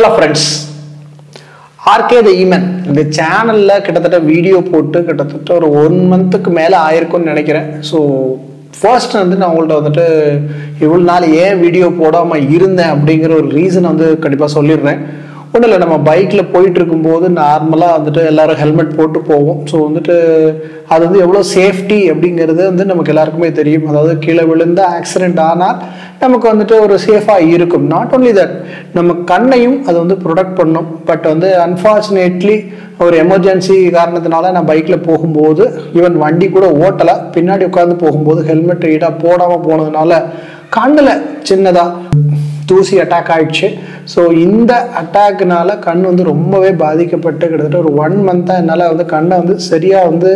Hello friends R K the E man இந்த சேனலில் கிட்டத்தட்ட வீடியோ போட்டு கிட்டத்தட்ட ஒரு ஒன் மந்த்துக்கு மேலே ஆயிருக்கும்னு நினைக்கிறேன். ஸோ ஃபர்ஸ்ட் வந்து நான் உங்கள்ட்ட வந்துட்டு இவ்வளோ நாள் ஏன் வீடியோ போடாமல் இருந்தேன் அப்படிங்கிற ஒரு ரீசன் வந்து கண்டிப்பாக சொல்லிடுறேன். ஒன்றும் இல்லை நம்ம பைக்கில் போயிட்டு இருக்கும்போது நார்மலாக வந்துட்டு எல்லாரும் ஹெல்மெட் போட்டு போவோம். ஸோ வந்துட்டு அது வந்து எவ்வளோ சேஃப்டி அப்படிங்கிறது வந்து நமக்கு எல்லாருக்குமே தெரியும். அதாவது கீழே விழுந்த ஆக்சிடென்ட் ஆனால் நமக்கு வந்துட்டு ஒரு சேஃபாக இருக்கும். நாட் ஓன்லி தட் நம்ம கண்ணையும் அது வந்து ப்ரொடெக்ட் பண்ணும். பட் வந்து அன்ஃபார்ச்சுனேட்லி ஒரு எமர்ஜென்சி காரணத்தினால நான் பைக்கில் போகும்போது ஈவன் வண்டி கூட ஓட்டலை. பின்னாடி உட்காந்து போகும்போது ஹெல்மெட் ஈடாக போடாமல் போனதுனால கண்ணில் சின்னதாக தூசி அட்டாக் ஆயிடுச்சு. ஸோ இந்த அட்டாக்னால கண் வந்து ரொம்பவே பாதிக்கப்பட்டு கிட்டத்தட்ட ஒரு ஒன் மந்த்தாக என்னால் வந்து கண்ணை வந்து சரியாக வந்து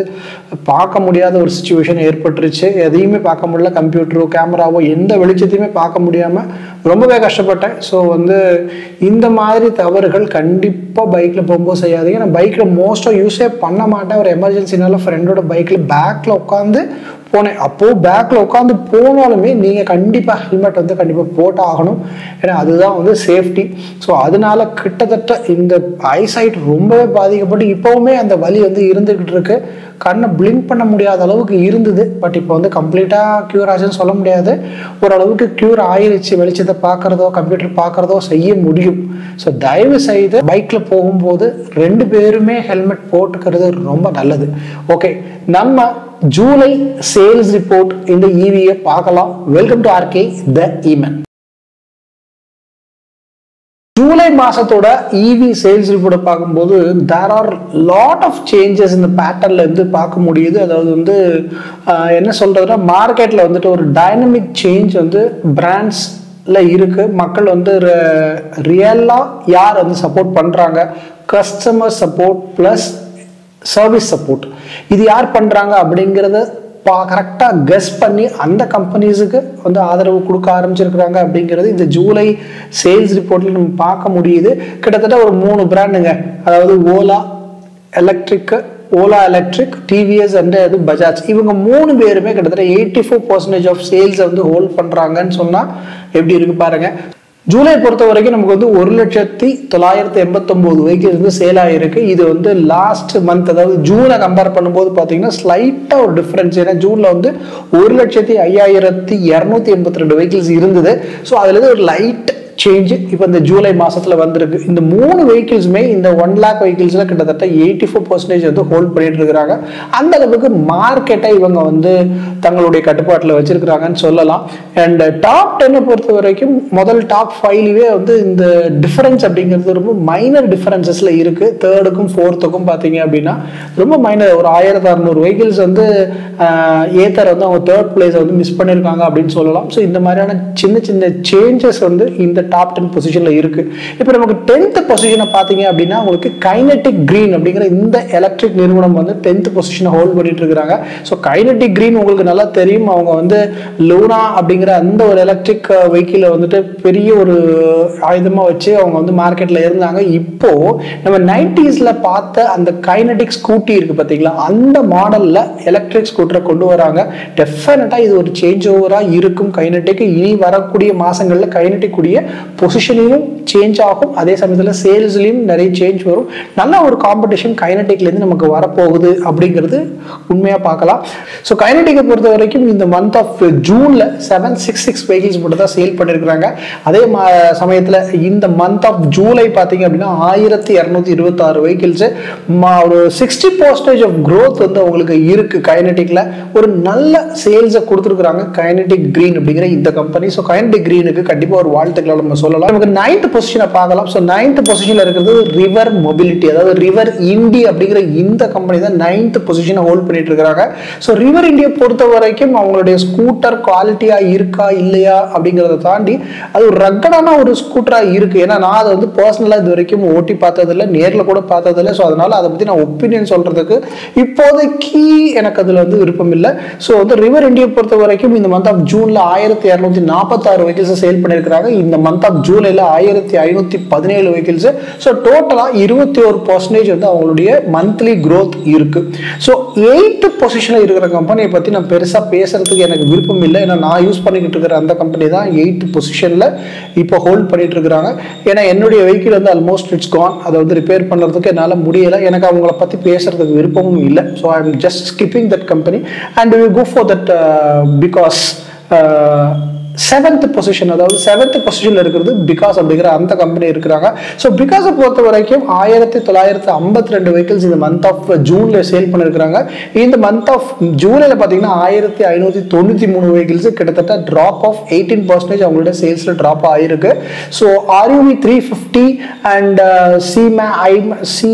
பார்க்க முடியாத ஒரு சுச்சுவேஷன் ஏற்பட்டுருச்சு. எதையுமே பார்க்க முடியல. கம்ப்யூட்டரோ கேமராவோ எந்த வெளிச்சத்தையுமே பார்க்க முடியாமல் ரொம்பவே கஷ்டப்பட்டேன். ஸோ வந்து இந்த மாதிரி தவறுகள் கண்டிப்பாக பைக்கில் போகும்போது செய்யாதீங்க. நான் பைக்கில் மோஸ்ட்டாக யூஸே பண்ண மாட்டேன். ஒரு எமர்ஜென்சினால ஃப்ரெண்டோட பைக்கில் பேக்கில் உட்காந்து போனேன். அப்போது பேக்கில் உட்காந்து போனாலுமே நீங்கள் கண்டிப்பாக ஹெல்மெட் வந்து கண்டிப்பாக போட்டு ஆகணும் ஏன்னா அதுதான் வந்து சேஃப்டி ஸோ அதனால கிட்டத்தட்ட இந்த ஐசைட் ரொம்பவே பாதிக்கப்பட்டு இப்போவுமே அந்த வலி வந்து இருந்துக்கிட்டு இருக்கு. கண்ணை பிளிங்க் பண்ண முடியாத அளவுக்கு இருந்தது. பட் இப்போ வந்து கம்ப்ளீட்டாக க்யூர் ஆச்சுன்னு சொல்ல முடியாது. ஓரளவுக்கு க்யூர் ஆயிருச்சு. வெளிச்சத்தை பார்க்குறதோ கம்ப்யூட்டர் பார்க்குறதோ செய்ய முடியும். ஸோ தயவு செய்து பைக்கில் போகும்போது ரெண்டு பேருமே ஹெல்மெட் போட்டுக்கிறது ரொம்ப நல்லது. ஓகே நம்ம ஜூலை சேல்ஸ் ரிப்போர்ட் இந்த ஈவியை பார்க்கலாம். Welcome to RK the Yemen July மாசத்தோட இவி சேல்ஸ் ரிப்போர்ட்டை பார்க்கும்போது there are lot of changes இந்த பேட்டர்ல இருந்து பார்க்க முடியுது. அதாவது வந்து என்ன சொல்றதுன்னா மார்க்கெட்ல வந்துட்டு ஒரு டைனமிக் சேஞ்ச் வந்து பிராண்ட்ஸ் இருக்கு. மக்கள் வந்து ரியலா யார் வந்து சப்போர்ட் பண்றாங்க? Customer support plus service support இது யார் பண்ணுறாங்க அப்படிங்கிறத பா கரெக்டாக கெஸ் பண்ணி அந்த கம்பெனிஸுக்கு வந்து ஆதரவு கொடுக்க ஆரம்பிச்சிருக்கிறாங்க அப்படிங்கிறது இந்த ஜூலை சேல்ஸ் ரிப்போர்ட்டில் நம்ம பார்க்க முடியுது. கிட்டத்தட்ட ஒரு மூணு பிராண்டுங்க அதாவது Ola electric Ola electric TVS and அது பஜாஜ் இவங்க மூணு பேருமே கிட்டத்தட்ட எயிட்டி ஃபோர் பர்சன்டேஜ் ஆஃப் சேல்ஸை வந்து ஹோல்ட் பண்ணுறாங்கன்னு சொன்னால் எப்படி இருக்கு பாருங்கள் ஜூலை பொறுத்த வரைக்கும் நமக்கு வந்து ஒரு லட்சத்தி தொள்ளாயிரத்தி எண்பத்தொம்போது வெஹிக்கிள்ஸ் வந்து சேல் ஆகிருக்கு இது வந்து லாஸ்ட் மந்த் அதாவது ஜூனை கம்பேர் பண்ணும்போது பார்த்தீங்கன்னா ஸ்லைட்டாக ஒரு டிஃப்ரென்ஸ் ஏன்னா ஜூனில் வந்து ஒரு லட்சத்தி ஐயாயிரத்தி இரநூத்தி எண்பத்தி ரெண்டு வெஹிக்கிள்ஸ் இருந்தது. ஸோ அதுலேருந்து ஒரு லைட் சேஞ்ச் இப்போ இந்த ஜூலை மாதத்தில் வந்திருக்கு. இந்த மூணு வெஹிக்கிள்ஸுமே இந்த ஒன் லேக் வெஹிக்கிள்ஸில் கிட்டத்தட்ட எயிட்டி ஃபோர் பர்சன்டேஜ் வந்து ஹோல்ட் பண்ணிட்டு இருக்கிறாங்க. அந்த அளவுக்கு மார்க்கெட்டை இவங்க வந்து தங்களுடைய கட்டுப்பாட்டில் வச்சிருக்கிறாங்கன்னு சொல்லலாம். அண்ட் டாப் டென்னை பொறுத்த வரைக்கும் முதல் டாப் ஃபைவ்லேயே வந்து இந்த டிஃபரன்ஸ் அப்படிங்கிறது ரொம்ப மைனர் டிஃபரன்சஸில் இருக்கு. தேர்டுக்கும் ஃபோர்த்துக்கும் பார்த்தீங்க அப்படின்னா ரொம்ப மைனர் ஒரு ஆயிரத்தி அறநூறு வெஹிக்கிள்ஸ் வந்து ஏத்தர் வந்து அவங்க தேர்ட் பிளேஸை வந்து மிஸ் பண்ணியிருக்காங்க அப்படின்னு சொல்லலாம். ஸோ இந்த மாதிரியான சின்ன சின்ன சேஞ்சஸ் வந்து இந்த டாப் டென் பொசிஷனில் இருக்குது இப்போ நமக்கு டென்த்து பொசிஷனை பார்த்தீங்க அப்படின்னா உங்களுக்கு கைனட்டிக் க்ரீன் அப்படிங்கிற இந்த எலக்ட்ரிக் நிறுவனம் வந்து டென்த் பொசிஷனை ஹோல்ட் பண்ணிட்டு இருக்கிறாங்க. ஸோ கைனட்டிக் க்ரீன் உங்களுக்கு நல்லா தெரியும். அவங்க வந்து லூனா அப்படிங்கிற அந்த ஒரு எலக்ட்ரிக் வெஹிக்கிளை uh, வந்துட்டு பெரிய ஒரு uh, ஆயுதமாக வச்சு அவங்க வந்து மார்க்கெட்டில் இருந்தாங்க. இப்போது நம்ம நைன்டிஸில் பார்த்த அந்த கைனட்டிக் ஸ்கூட்டி இருக்குது பார்த்தீங்களா? அந்த மாடலில் எலக்ட்ரிக் ஸ்கூட்டரை கொண்டு வராங்க. டெஃபினட்டாக இது ஒரு சேஞ்ச் ஓவராக இருக்கும். கைனட்டிக் இனி வரக்கூடிய மாதங்களில் கைனட்டிக் கூடிய பொசிஷனையும் சேஞ்ச் ஆகும். அதே சமயத்தில் சேல்ஸ்லையும் நிறைய சேஞ்ச் வரும். நல்ல ஒரு காம்படிஷன் கைனட்டிக்லேருந்து நமக்கு வரப்போகுது அப்படிங்கிறது உண்மையாக பார்க்கலாம். ஸோ கைனட்டிக்கை பொறுத்த வரைக்கும் இந்த மந்த் ஆஃப் ஜூனில் செவன் சிக்ஸ் சிக்ஸ் வெஹிக்கிள்ஸ் மட்டும் தான் சேல் பண்ணியிருக்கிறாங்க அதே மா சமயத்தில் இந்த மந்த் ஆஃப் ஜூலை பார்த்தீங்க அப்படின்னா ஆயிரத்தி இரநூத்தி இருபத்தாறு வெஹிக்கிள்ஸு ஒரு சிக்ஸ்டி பர்சன்டேஜ் ஆஃப் க்ரோத் வந்து அவங்களுக்கு இருக்கு கைனட்டிக்ல ஒரு நல்ல சேல்ஸை கொடுத்துருக்குறாங்க கைனட்டிக் கிரீன் அப்படிங்கிற இந்த கம்பெனி ஸோ கைனட்டிக் கிரீனுக்கு கண்டிப்பாக ஒரு வாழ்த்துக்களால் நம்ம சொல்லலாம். நமக்கு நைன்த் பொசிஷனை பார்க்கலாம். ஸோ நைன்த் பொசிஷனில் இருக்கிறது ரிவர் மொபிலிட்டி அதாவது ரிவர் இண்டி அப்படிங்கிற இந்த கம்பெனி தான் நைன்த் பொசிஷனை ஹோல்ட் பண்ணிட்டு இருக்கிறாங்க. ஸோ ரிவர் இண்டியை பொறுத்த வரைக்கும் அவங்களுடைய ஸ்கூட்டர் குவாலிட்டியாக இருக்கா இல்லையா அப்படிங்கிறத தாண்டி அது ஒரு ரக்கடான ஒரு ஸ்கூட்டராக இருக்கு. ஏன்னா நான் அதை வந்து பர்சனலாக இது வரைக்கும் ஓட்டி பார்த்ததில்ல. நேரில் கூட பார்த்ததில்ல. ஸோ அதனால் அதை பற்றி நான் ஒப்பீனியன் சொல்கிறதுக்கு இப்போதைக்கு எனக்கு அதில் வந்து விருப்பம் இல்லை. ஸோ வந்து ரிவர் இண்டியை பொறுத்த வரைக்கும் இந்த மந்த் ஆஃப் ஜூனில் ஆயிரத்தி இரநூத்தி நாற்பத்தாறு வெஹிக்கிள்ஸை சேல் பண்ணியிருக்கிறாங்க. இந்த மந்த் ஆஃப் ஜூலையில் ஆயிரத்தி ஐநூற்றி பதினேழு வெஹிக்கிள்ஸு ஸோ டோட்டலாக இருபத்தி ஒரு பர்சன்டேஜ் வந்து அவங்களுடைய மந்த்லி க்ரோத் இருக்குது ஸோ எயித்து பொசிஷனில் இருக்கிற கம்பெனியை பற்றி நான் பெருசாக பேசுகிறதுக்கு எனக்கு விருப்பம் இல்லை. ஏன்னா நான் யூஸ் பண்ணிக்கிட்டு இருக்கிற அந்த கம்பெனி தான் எயித்து பொசிஷனில் இப்போ ஹோல்ட் பண்ணிகிட்டு இருக்கிறாங்க. ஏன்னா என்னுடைய வெஹிக்கிள் வந்து ஆல்மோஸ்ட் இட்ஸ் கான் அதை வந்து ரிப்பேர் பண்ணுறதுக்கு என்னால் முடியலை. எனக்கு அவங்கள பற்றி பேசுகிறதுக்கு விருப்பமும் இல்லை. So I am just skipping that company and we go for that because seventh position அதாவது செவன்த் பொசிஷனில் இருக்கிறது பிகாஸ் அப்படிங்கிற அந்த கம்பெனி இருக்கிறாங்க. ஸோ பிகாஸை பொறுத்த வரைக்கும் ஆயிரத்தி தொள்ளாயிரத்தி ஐம்பத்தி ரெண்டு வெஹிக்கிள்ஸ் இந்த மந்த் ஆஃப் ஜூனில் சேல் பண்ணியிருக்கிறாங்க இந்த மந்த் ஆஃப் ஜூலையில் பார்த்தீங்கன்னா ஆயிரத்தி ஐநூற்றி தொண்ணூற்றி மூணு வெஹிக்கிள்ஸ் கிட்டத்தட்ட ட்ராப் ஆஃப் எயிட்டீன் பர்சன்டேஜ் அவங்களோட சேல்ஸில் ட்ராப் ஆகிருக்கு so RUV three fifty and C மே ஐ சி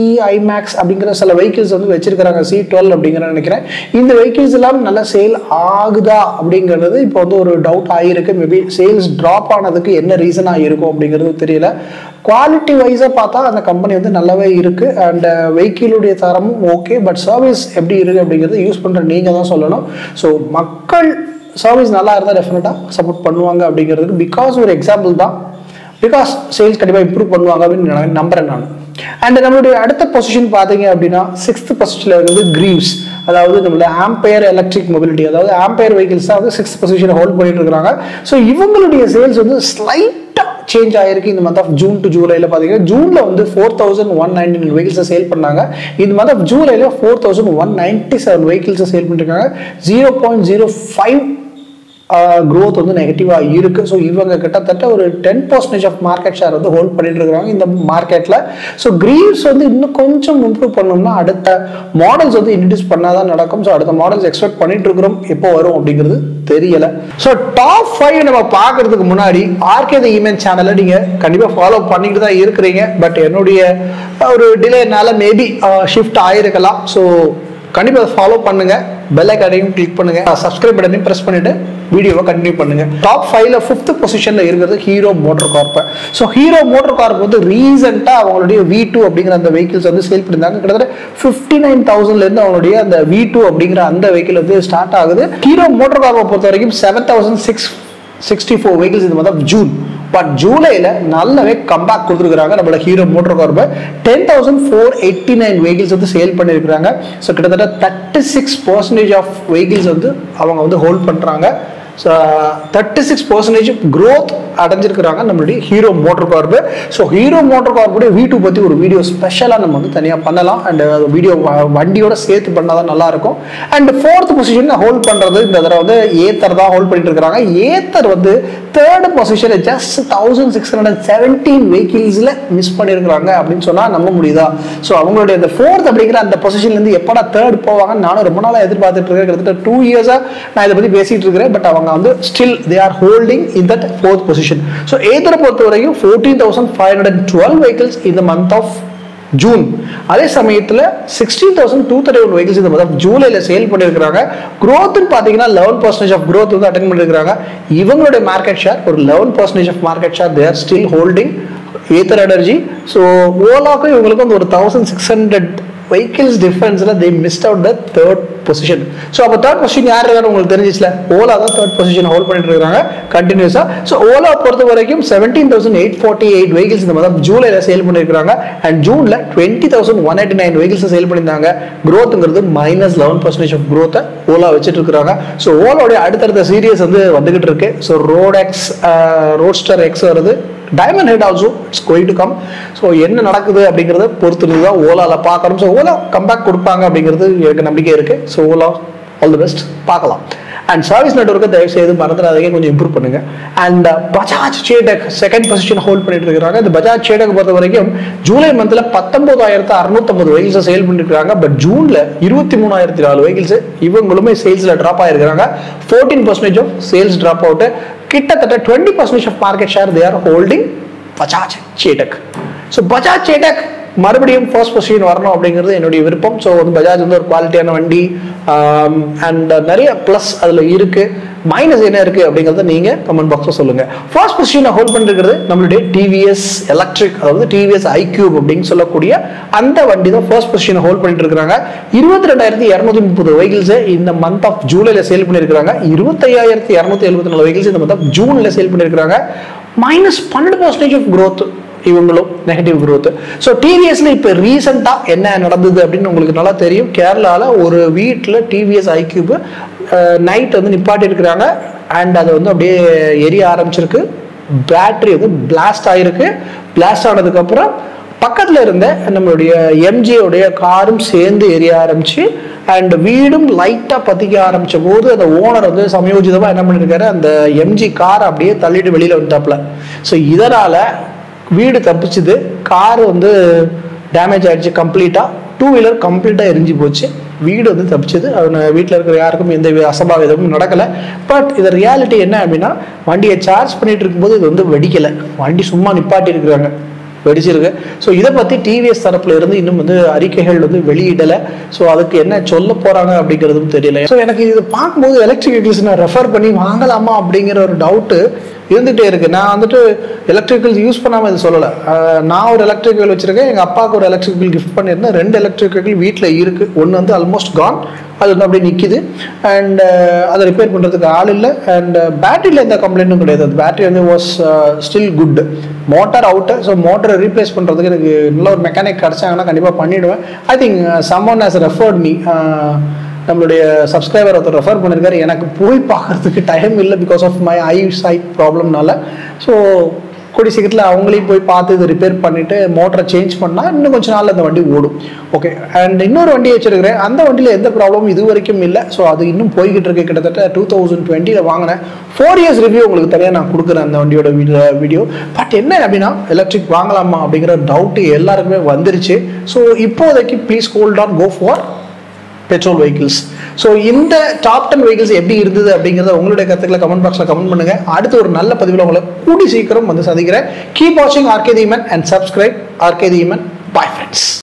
மேக்ஸ் அப்படிங்கிற சில வெஹிக்கிள்ஸ் வந்து வச்சிருக்கிறாங்க. சி டுவெல் அப்படிங்கிற நினைக்கிறேன். இந்த வெஹிக்கிள்ஸ் எல்லாம் நல்லா சேல் ஆகுதா அப்படிங்கிறது இப்போ வந்து ஒரு டவுட் ஆகிருக்கு மேபி சேல்ஸ் ட்ராப் ஆனதுக்கு என்ன ரீசனாக இருக்கும் அப்படிங்கிறது தெரியல. குவாலிட்டி வைஸாக பார்த்தா அந்த கம்பெனி வந்து நல்லாவே இருக்கு. அண்ட் வெஹிக்கிளுடைய uh, தரமும் ஓகே பட் சர்வீஸ் எப்படி இருக்கு அப்படிங்கிறது யூஸ் பண்ணுற நீங்கள் தான் சொல்லணும். ஸோ மக்கள் சர்வீஸ் நல்லா இருந்தால் டெஃபினட்டாக சப்போர்ட் பண்ணுவாங்க அப்படிங்கிறதுக்கு பிகாஸ் ஒரு எக்ஸாம்பிள் தான். பிகாஸ் சேல்ஸ் கண்டிப்பாக இம்ப்ரூவ் பண்ணுவாங்க அப்படின்னு நம்புகிறேன் நான். அண்ட் நம்மளுடைய அடுத்த பொசிஷன் பார்த்தீங்க அப்படின்னா சிக்ஸ்த் பொசிஷனில் இருக்கிறது கிரீவ்ஸ் அதாவது நம்மளோட ஆம்பையர் எலக்ட்ரிக் மொபிலிட்டி அதாவது ஆம்பையர் வெஹிக்கிள்ஸ் தான் வந்து சிக்ஸ்த் பொசிஷனை ஹோல்ட் பண்ணிட்டு இருக்காங்க. ஸோ இவங்களுடைய சேல்ஸ் வந்து ஸ்லைட்டாக சேஞ்ச் ஆயிருக்கு இந்த மந்த் ஆஃப் ஜூன் டு ஜூலையில் பார்த்தீங்கன்னா. ஜூனில் வந்து four thousand one ninety nine வெஹிக்கிள்ஸை sale பண்ணாங்க. இந்த month of ஜூலைல four thousand one ninety seven வெஹிக்கிள்ஸை sale பண்ணிருக்காங்க zero point zero five growth வந்து நெகட்டிவாக இருக்குது ஸோ இவங்க கிட்டத்தட்ட ஒரு ten percentage of market share வந்து ஹோல்ட் பண்ணிட்டு இருக்கிறாங்க இந்த மார்க்கெட்டில் ஸோ கிரீவ்ஸ் வந்து இன்னும் கொஞ்சம் இம்ப்ரூவ் பண்ணணும்னா அடுத்த மாடல்ஸ் வந்து இன்ட்ரடியூஸ் பண்ணால் தான் நடக்கும். ஸோ அடுத்த மாடல்ஸ் எக்ஸ்பெக்ட் பண்ணிட்டு இருக்கிறோம் எப்போ வரும் அப்படிங்கிறது தெரியல. ஸோ டாப் ஃபைவ் நம்ம பார்க்கறதுக்கு முன்னாடி ஆர்கே த இமெயில் சேனலை நீங்கள் கண்டிப்பாக ஃபாலோ பண்ணிட்டு தான் இருக்கிறீங்க. பட் என்னுடைய ஒரு டிலேனால மேபி ஷிஃப்ட் ஆயிருக்கலாம். ஸோ கண்டிப்பாக அதை ஃபாலோ பண்ணுங்க. பெல் ஐக்கானையும் கிளிக் பண்ணுங்க. சப்ஸ்கிரைப் பட்டனையும் ப்ரெஸ் பண்ணிட்டு வீடியோவை கண்டினியூ பண்ணுங்க. டாப் ஃபைவ்ல ஃபிஃப்த் பொசிஷன்ல இருக்கிறது Hero motor corp so Hero motor corp வந்து ரீசெண்டாக அவங்களுடைய வி டூ அப்படிங்கிற அந்த வெஹிக்கிள்ஸ் வந்து சேல் பண்ணியிருந்தாங்க. கிட்டத்தட்ட ஃபிஃப்டி நைன் தௌசண்ட்லேருந்து அவங்களுடைய அந்த வி டூ அப்படிங்கிற அந்த வெஹிக்கிள் வந்து ஸ்டார்ட் ஆகுது. ஹீரோ மோட்டர் கார்ப்பை பொறுத்த வரைக்கும் seven thousand six sixty four vehicles இந்த மாதிரி ஜூன் பட் ஜூலையில் நல்லாவே கம்பேக் கொடுத்துருக்காங்க நம்மளோட hero motor கார்பை ten thousand four eighty nine vehicles வந்து சேல் பண்ணியிருக்கிறாங்க. ஸோ கிட்டத்தட்ட thirty six percentage of vehicles வந்து அவங்க வந்து ஹோல்ட் பண்ணுறாங்க தேர்ட்டி சிக்ஸ் பர்சன்டேஜ் க்ரோத் அடைஞ்சிருக்கிறாங்க நம்மளுடைய Hero motor corp so Hero motor கார்புடைய வீட்டு பற்றி ஒரு வீடியோ ஸ்பெஷலாக நம்ம வந்து தனியாக பண்ணலாம். அண்ட் வீடியோ வண்டியோட சேர்த்து பண்ணால் தான் நல்லாயிருக்கும் அண்ட் ஃபோர்த் பொசிஷன் ஹோல்ட் பண்ணுறது இந்த தடவை வந்து ஏத்தர் தான் ஹோல்ட் பண்ணிட்டு இருக்காங்க. ஏத்தர் வந்து third position just thousand six hundred seventeen வெஹிக்கிள்ஸில் miss பண்ணியிருக்கிறாங்க அப்படின்னு சொன்னால் நம்ப முடியுதா? ஸோ அவங்களுடைய இந்த ஃபோர்த் அப்படிங்கிற அந்த பொசிஷன்லேருந்து எப்படா தேர்ட் போவாங்கன்னு நானும் ரொம்ப நாளாக எதிர்பார்த்துட்டு இருக்கேன். கிட்டத்தட்ட டூ இயர்ஸாக நான் இதை பற்றி பேசிகிட்டு இருக்கிறேன். பட் அவங்க வந்து still they are holding in that fourth position so ஏத்தரை பொறுத்த வரைக்கும் fourteen thousand five hundred twelve vehicles இந்த மந்த் ஆஃப் ஜூன் அதே சமயத்தில் sixteen thousand two thirty one vehicles இந்த மந்த் ஜூலையில் சேல் பண்ணியிருக்கிறாங்க. க்ரோத்னு பார்த்தீங்கன்னா லெவன் பர்சன்டேஜ் ஆஃப் க்ரோத் வந்து அட்டன் பண்ணியிருக்காங்க இவங்களுடைய மார்க்கெட் ஷேர் ஒரு eleven percentage of market share they're still holding Ather energy so ஓலாக்கும் இவங்களுக்கு வந்து ஒரு thousand six hundred vehicles டிஃபரன்ஸில் they missed out the third position so அப்போ தேர்ட் பொசிஷன் யார் இருக்காரு உங்களுக்கு தெரிஞ்சிச்சுல? ஓலா தான் தேர்ட் பொசிஷன் ஹோல்ட் பண்ணிட்டு இருக்காங்க கண்டினியூஸாக ஸோ ஓலா பொறுத்த வரைக்கும் seventeen thousand eight forty eight vehicles இந்த மாதிரி ஜூலையில் சேல் பண்ணியிருக்காங்க and ஜூனில் twenty thousand one eighty nine vehicles sale பண்ணியிருந்தாங்க. க்ரோத்துங்கிறது மைனஸ் லெவன் பர்சன்டேஜ் ஆஃப் க்ரோத்தை ஓலா வச்சுட்டு இருக்காங்க ஸோ ஓலாவுடைய அடுத்தடுத்த சீரியஸ் வந்து வந்துகிட்டு இருக்கு so road X roadster X வருது. Diamond head also it's going to come so என்ன நடக்குது அப்படிங்கிறத பொறுத்து தான் ஓலாவில் பார்க்கணும். ஸோ ஓலா கம்பேக் கொடுப்பாங்க அப்படிங்கிறது எனக்கு நம்பிக்கை இருக்குது so Ola all the best பார்க்கலாம். அண்ட் சர்வீஸ் நெட்ஒர்க்கை தயவு செய்து மறந்துடாதீங்க. கொஞ்சம் இம்ப்ரூவ் பண்ணுங்க. And Bajaj Chetak second position hold பண்ணிட்டு இருக்காங்க இந்த பஜாஜ் சேடக் பொறுத்த வரைக்கும் ஜூலை மந்தில் பத்தொன்பதாயிரத்து அறுநூத்தம்பது வெஹிக்கிள்ஸை சேல் பண்ணிருக்காங்க பட் ஜூனில் இருபத்தி மூணாயிரத்தி நாலு வெஹிக்கிள்ஸ் இவங்களுமே சேல்ஸில் drop ஆகிருக்கிறாங்க fourteen percentage of sales drop out கிட்டத்தட்ட twenty percentage of market share they are holding Bajaj Chetak so Bajaj Chetak மறுபடியும் ஃபர்ஸ்ட் பொசிஷன் வரணும் அப்படிங்கிறது என்னுடைய விருப்பம். ஸோ வந்து பஜாஜ் வந்து ஒரு குவாலிட்டியான வண்டி அண்ட் நிறைய ப்ளஸ் அதில் இருக்குது மைனஸ் என்ன இருக்கு அப்படிங்கிறத நீங்க கமெண்ட் பாக்ஸில் சொல்லுங்க. ஃபர்ஸ்ட் பொசிஷனை ஹோல்ட் பண்ணிருக்கிறது நம்மளுடைய டிவிஎஸ் எலக்ட்ரிக் அதாவது டிவிஎஸ் ஐக்யூப் அப்படின்னு சொல்லக்கூடிய அந்த வண்டி தான் ஃபர்ஸ்ட் பொசிஷனை ஹோல்ட் பண்ணிட்டு இருக்கிறாங்க இருபத்தி ரெண்டாயிரத்தி இரநூத்தி முப்பது வெஹிக்கிள்ஸ் இந்த மந்த் ஆஃப் ஜூலைல சேல் பண்ணியிருக்காங்க இருபத்தையாயிரத்தி இரநூத்தி எழுபத்தி நாலு வெஹிக்கிள்ஸ் இந்த மந்த் ஆஃப் ஜூன்ல சேல் பண்ணியிருக்கிறாங்க மைனஸ் பன்னெண்டு பர்சன்டேஜ் ஆஃப் க்ரோத் இவங்களும் நெகட்டிவ் குரோத் ஸோ டிவிஎஸ்ல இப்போ ரீசெண்டாக என்ன நடந்தது அப்படின்னு உங்களுக்கு நல்லா தெரியும். கேரளாவில் ஒரு வீட்டில் டிவிஎஸ் ஐக்யூப் நைட் வந்து நிப்பாட்டி இருக்கிறாங்க அண்ட் அது வந்து அப்படியே எரிய ஆரம்பிச்சிருக்கு. பேட்ரி வந்து பிளாஸ்ட் ஆகிருக்கு பிளாஸ்ட் ஆனதுக்கப்புறம் பக்கத்தில் இருந்த நம்மளுடைய எம்ஜியோடைய காரும் சேர்ந்து எரிய ஆரம்பிச்சு அண்ட் வீடும் லைட்டாக பற்றிக்க ஆரம்பிச்ச போது அந்த ஓனர் வந்து சமயோஜிதமாக என்ன பண்ணியிருக்காரு அந்த எம்ஜி கார் அப்படியே தள்ளிட்டு வெளியில் வந்துட்டாப்புல. ஸோ இதனால் வீடு தப்பிச்சுது. கார் வந்து டேமேஜ் ஆகிடுச்சு கம்ப்ளீட்டாக டூ வீலர் கம்ப்ளீட்டாக எரிஞ்சு போச்சு. வீடு வந்து தப்பிச்சது. அவனை வீட்டில் இருக்கிற யாருக்கும் எந்த வித அசம்பாவிதமும் நடக்கலை. பட் இது ரியாலிட்டி என்ன அப்படின்னா வண்டியை சார்ஜ் பண்ணிட்டு இருக்கும்போது இது வந்து வெடிக்கலை. வண்டி சும்மா நிப்பாட்டி இருக்கிறாங்க. வெடிச்சிருக்கு. ஸோ இதை பற்றி டிவிஎஸ் தரப்புல இருந்து இன்னும் வந்து அறிக்கைகள் வந்து வெளியிடலை. ஸோ அதுக்கு என்ன சொல்ல போறாங்க அப்படிங்கிறதும் தெரியல. ஸோ எனக்கு இது பார்க்கும்போது எலக்ட்ரிக் வெஹிக்கிள்ஸ் நான் ரெஃபர் பண்ணி வாங்கலாமா அப்படிங்கிற ஒரு டவுட்டு இருந்துகிட்டே இருக்குது நான் வந்துட்டு எலக்ட்ரிக்கல்ஸ் யூஸ் பண்ணாமல் இது சொல்லலை. நான் ஒரு எலக்ட்ரிக்கல் வச்சுருக்கேன். எங்கள் அப்பாவுக்கு ஒரு எலக்ட்ரிக்கல் கிஃப்ட் பண்ணியிருந்தேன். ரெண்டு எலக்ட்ரிக்கல் வீட்டில் இருக்குது ஒன்று வந்து ஆல்மோஸ்ட் கான் அது வந்து அப்படியே நிற்கிது அண்ட் அதை ரிப்பேர் பண்ணுறதுக்கு ஆள் இல்லை. அண்ட் பேட்டரியில் எந்த கம்ப்ளைண்ட்டும் கிடையாது. அது பேட்டரி வந்து was still good motor out so மோட்டரை ரீப்ளேஸ் பண்ணுறதுக்கு எனக்கு நல்ல ஒரு மெக்கானிக் கிடச்சாங்கன்னா கண்டிப்பாக பண்ணிவிடுவேன் I think someone has referred me நம்மளுடைய சப்ஸ்கிரைபர் ஒருத்தர் ரெஃபர் பண்ணியிருக்காரு எனக்கு போய் பார்க்கறதுக்கு டைம் இல்லை because of my eyesight ப்ராப்ளம்னால ஸோ கூடிய சீக்கிரத்தில் அவங்களையும் போய் பார்த்து இதை ரிப்பேர் பண்ணிவிட்டு மோட்டரை சேஞ்ச் பண்ணால் இன்னும் கொஞ்சம் நாள் அந்த வண்டி ஓடும். ஓகே அண்ட் இன்னொரு வண்டி வச்சிருக்கிறேன். அந்த வண்டியில் எந்த ப்ராப்ளமும் இது வரைக்கும் இல்லை. ஸோ அது இன்னும் போய்கிட்டு இருக்கு. கிட்டத்தட்ட டூ தௌசண்ட் டுவெண்ட்டியில் வாங்கினேன். ஃபோர் இயர்ஸ் ரிவ்யூ உங்களுக்கு தனியாக நான் கொடுக்குறேன் அந்த வண்டியோட வீடியோ பட் என்ன அப்படின்னா எலக்ட்ரிக் வாங்கலாமா அப்படிங்கிற டவுட்டு எல்லாருக்குமே வந்துருச்சு. ஸோ இப்போதைக்கு please hold on go for petrol vehicles so இந்த டாப் டென் வெஹிக்கிள்ஸ் எப்படி இருந்தது அப்படிங்கிறத உங்களுடைய கருத்துக்களை கமெண்ட் பாக்ஸில் கமெண்ட் பண்ணுங்க. அடுத்து ஒரு நல்ல பதிவில் உங்களை கூடி சீக்கிரம் வந்து சந்திக்கிறேன். கீப் வாட்சிங் RK தீமன் and subscribe RK தீமன் bye friends